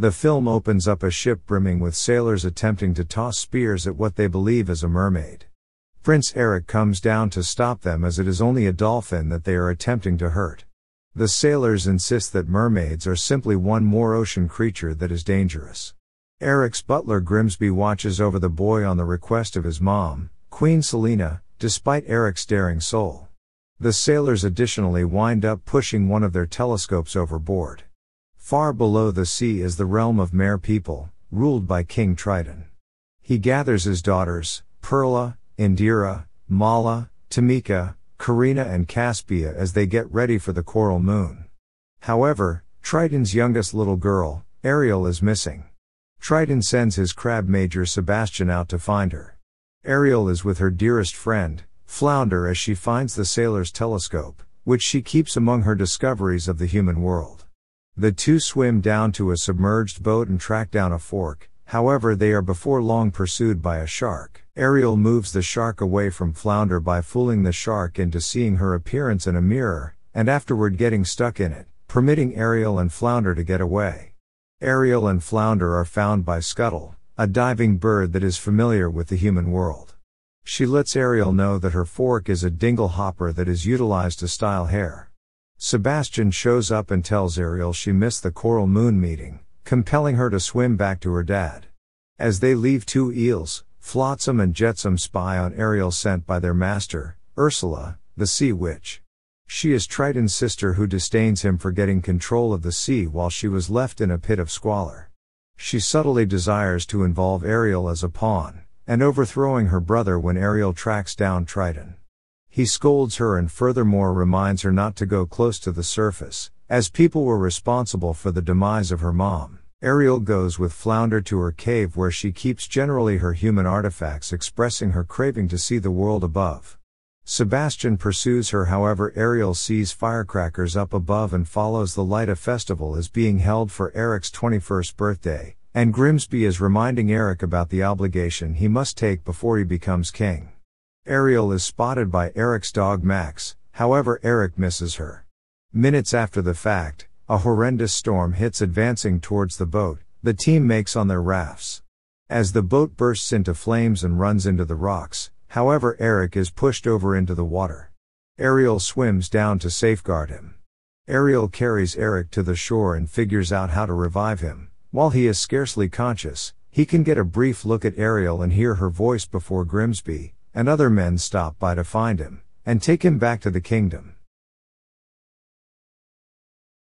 The film opens up a ship brimming with sailors attempting to toss spears at what they believe is a mermaid. Prince Eric comes down to stop them as it is only a dolphin that they are attempting to hurt. The sailors insist that mermaids are simply one more ocean creature that is dangerous. Eric's butler Grimsby watches over the boy on the request of his mom, Queen Selina, despite Eric's daring soul. The sailors additionally wind up pushing one of their telescopes overboard. Far below the sea is the realm of Mer people, ruled by King Triton. He gathers his daughters, Perla, Indira, Mala, Tamika, Karina and Caspia as they get ready for the coral moon. However, Triton's youngest little girl, Ariel is missing. Triton sends his crab major Sebastian out to find her. Ariel is with her dearest friend, Flounder as she finds the sailor's telescope, which she keeps among her discoveries of the human world. The two swim down to a submerged boat and track down a fork, however, they are before long pursued by a shark. Ariel moves the shark away from Flounder by fooling the shark into seeing her appearance in a mirror, and afterward getting stuck in it, permitting Ariel and Flounder to get away. Ariel and Flounder are found by Scuttle, a diving bird that is familiar with the human world. She lets Ariel know that her fork is a dinglehopper that is utilized to style hair. Sebastian shows up and tells Ariel she missed the Coral Moon meeting, compelling her to swim back to her dad. As they leave two eels, Flotsam and Jetsam spy on Ariel sent by their master, Ursula, the sea witch. She is Triton's sister who disdains him for getting control of the sea while she was left in a pit of squalor. She subtly desires to involve Ariel as a pawn, and overthrowing her brother when Ariel tracks down Triton. He scolds her and furthermore reminds her not to go close to the surface, as people were responsible for the demise of her mom. Ariel goes with Flounder to her cave where she keeps generally her human artifacts expressing her craving to see the world above. Sebastian pursues her however Ariel sees firecrackers up above and follows the light a festival is being held for Eric's 21st birthday, and Grimsby is reminding Eric about the obligation he must take before he becomes king. Ariel is spotted by Eric's dog Max, however, Eric misses her. Minutes after the fact, a horrendous storm hits advancing towards the boat, the team makes on their rafts. As the boat bursts into flames and runs into the rocks, however, Eric is pushed over into the water. Ariel swims down to safeguard him. Ariel carries Eric to the shore and figures out how to revive him. While he is scarcely conscious, he can get a brief look at Ariel and hear her voice before Grimsby, and other men stop by to find him, and take him back to the kingdom.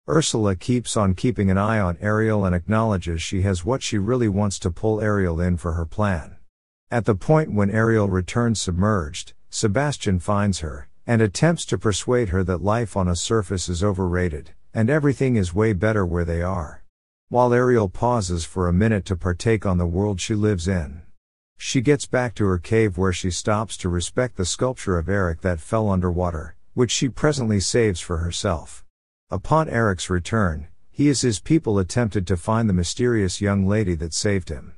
Ursula keeps on keeping an eye on Ariel and acknowledges she has what she really wants to pull Ariel in for her plan. At the point when Ariel returns submerged, Sebastian finds her, and attempts to persuade her that life on a surface is overrated, and everything is way better where they are. While Ariel pauses for a minute to partake on the world she lives in. She gets back to her cave where she stops to respect the sculpture of Eric that fell underwater, which she presently saves for herself. Upon Eric's return, he as his people attempted to find the mysterious young lady that saved him.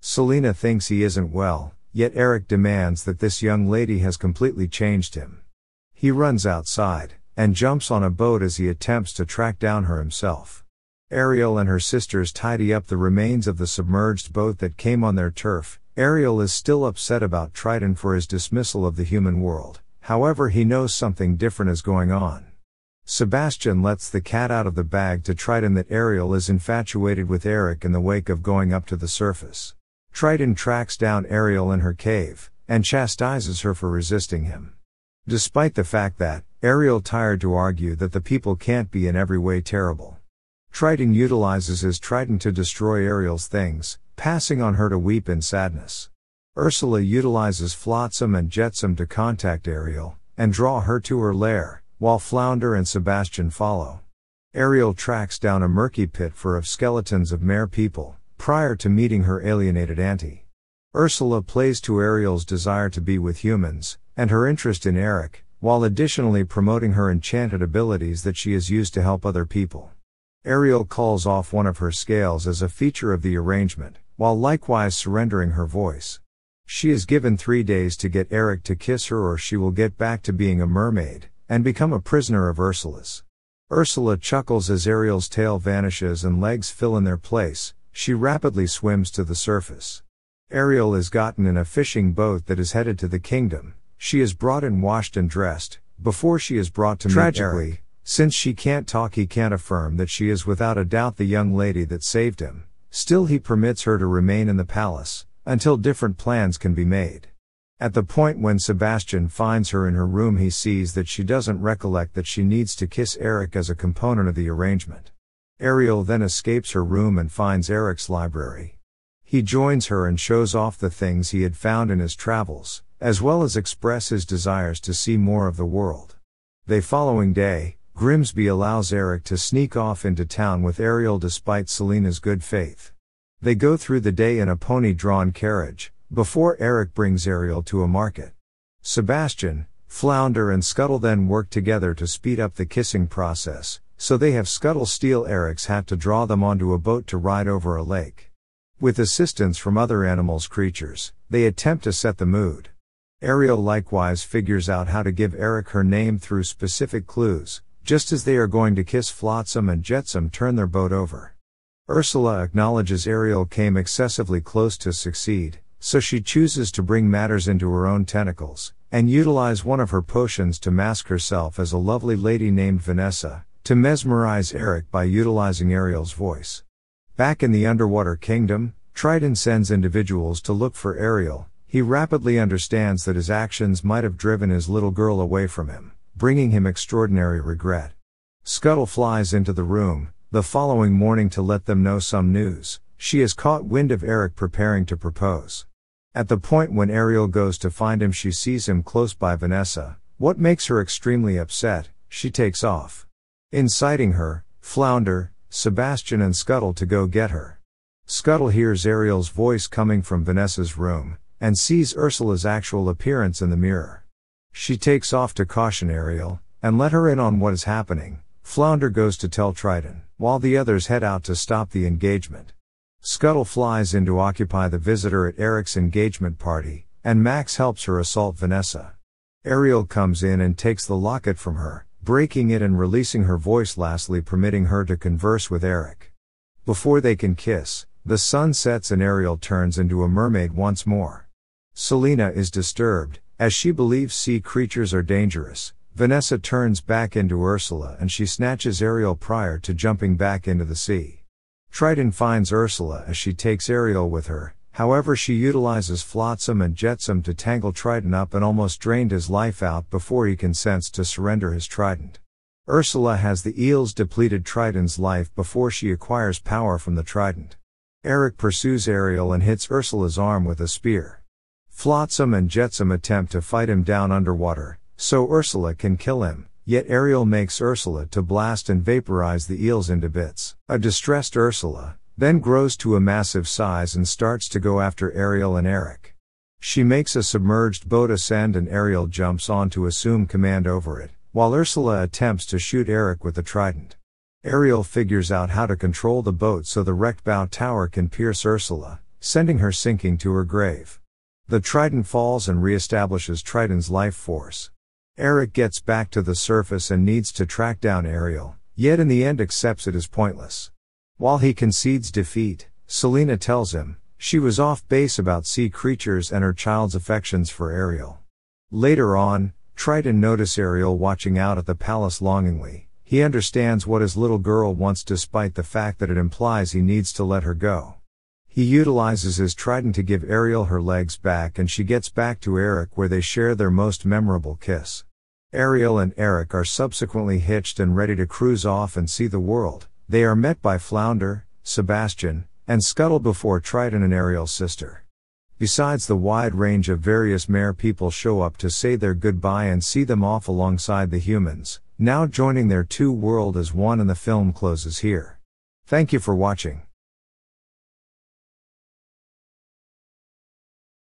Selina thinks he isn't well, yet Eric demands that this young lady has completely changed him. He runs outside, and jumps on a boat as he attempts to track down her himself. Ariel and her sisters tidy up the remains of the submerged boat that came on their turf, Ariel is still upset about Triton for his dismissal of the human world, however, he knows something different is going on. Sebastian lets the cat out of the bag to Triton that Ariel is infatuated with Eric in the wake of going up to the surface. Triton tracks down Ariel in her cave, and chastises her for resisting him. Despite the fact that, Ariel tired to argue that the people can't be in every way terrible. Triton utilizes his trident to destroy Ariel's things, passing on her to weep in sadness. Ursula utilizes Flotsam and Jetsam to contact Ariel, and draw her to her lair, while Flounder and Sebastian follow. Ariel tracks down a murky pit for of skeletons of Mer people, prior to meeting her alienated auntie. Ursula plays to Ariel's desire to be with humans, and her interest in Eric, while additionally promoting her enchanted abilities that she has used to help other people. Ariel calls off one of her scales as a feature of the arrangement, while likewise surrendering her voice. She is given three days to get Eric to kiss her or she will get back to being a mermaid, and become a prisoner of Ursula's. Ursula chuckles as Ariel's tail vanishes and legs fill in their place, she rapidly swims to the surface. Ariel is gotten in a fishing boat that is headed to the kingdom. She is brought and washed and dressed, before she is brought to Tragically. Since she can't talk, he can't affirm that she is without a doubt the young lady that saved him. Still, he permits her to remain in the palace, until different plans can be made. At the point when Sebastian finds her in her room, he sees that she doesn't recollect that she needs to kiss Eric as a component of the arrangement. Ariel then escapes her room and finds Eric's library. He joins her and shows off the things he had found in his travels, as well as express his desires to see more of the world. The following day, Grimsby allows Eric to sneak off into town with Ariel despite Selina's good faith. They go through the day in a pony drawn carriage, before Eric brings Ariel to a market. Sebastian, Flounder and Scuttle then work together to speed up the kissing process, so they have Scuttle steal Eric's hat to draw them onto a boat to ride over a lake. With assistance from other animals creatures, they attempt to set the mood. Ariel likewise figures out how to give Eric her name through specific clues, just as they are going to kiss Flotsam and Jetsam turn their boat over. Ursula acknowledges Ariel came excessively close to succeed, so she chooses to bring matters into her own tentacles, and utilize one of her potions to mask herself as a lovely lady named Vanessa, to mesmerize Eric by utilizing Ariel's voice. Back in the underwater kingdom, Triton sends individuals to look for Ariel. He rapidly understands that his actions might have driven his little girl away from him, bringing him extraordinary regret. Scuttle flies into the room, the following morning to let them know some news. She has caught wind of Eric preparing to propose. At the point when Ariel goes to find him, she sees him close by Vanessa. What makes her extremely upset, she takes off. Inciting her, Flounder, Sebastian, and Scuttle to go get her. Scuttle hears Ariel's voice coming from Vanessa's room, and sees Ursula's actual appearance in the mirror. She takes off to caution Ariel, and let her in on what is happening. Flounder goes to tell Triton, while the others head out to stop the engagement. Scuttle flies in to occupy the visitor at Eric's engagement party, and Max helps her assault Vanessa. Ariel comes in and takes the locket from her, breaking it and releasing her voice, lastly, permitting her to converse with Eric. Before they can kiss, the sun sets and Ariel turns into a mermaid once more. Selina is disturbed, as she believes sea creatures are dangerous. Vanessa turns back into Ursula and she snatches Ariel prior to jumping back into the sea. Triton finds Ursula as she takes Ariel with her, however, she utilizes Flotsam and Jetsam to tangle Triton up and almost drained his life out before he consents to surrender his trident. Ursula has the eels depleted Triton's life before she acquires power from the trident. Eric pursues Ariel and hits Ursula's arm with a spear. Flotsam and Jetsam attempt to fight him down underwater, so Ursula can kill him, Yet Ariel makes Ursula to blast and vaporize the eels into bits. A distressed Ursula then grows to a massive size and starts to go after Ariel and Eric. She makes a submerged boat ascend and Ariel jumps on to assume command over it, while Ursula attempts to shoot Eric with the trident. Ariel figures out how to control the boat so the wrecked bow tower can pierce Ursula, sending her sinking to her grave. The trident falls and reestablishes Triton's life force. Eric gets back to the surface and needs to track down Ariel, yet in the end accepts it as pointless. While he concedes defeat, Selina tells him, she was off base about sea creatures and her child's affections for Ariel. Later on, Triton notices Ariel watching out at the palace longingly. He understands what his little girl wants despite the fact that it implies he needs to let her go. He utilizes his trident to give Ariel her legs back and she gets back to Eric where they share their most memorable kiss. Ariel and Eric are subsequently hitched and ready to cruise off and see the world. They are met by Flounder, Sebastian, and Scuttle before Triton and Ariel's sister. Besides the wide range of various mer people show up to say their goodbye and see them off alongside the humans, now joining their two world as one and the film closes here. Thank you for watching.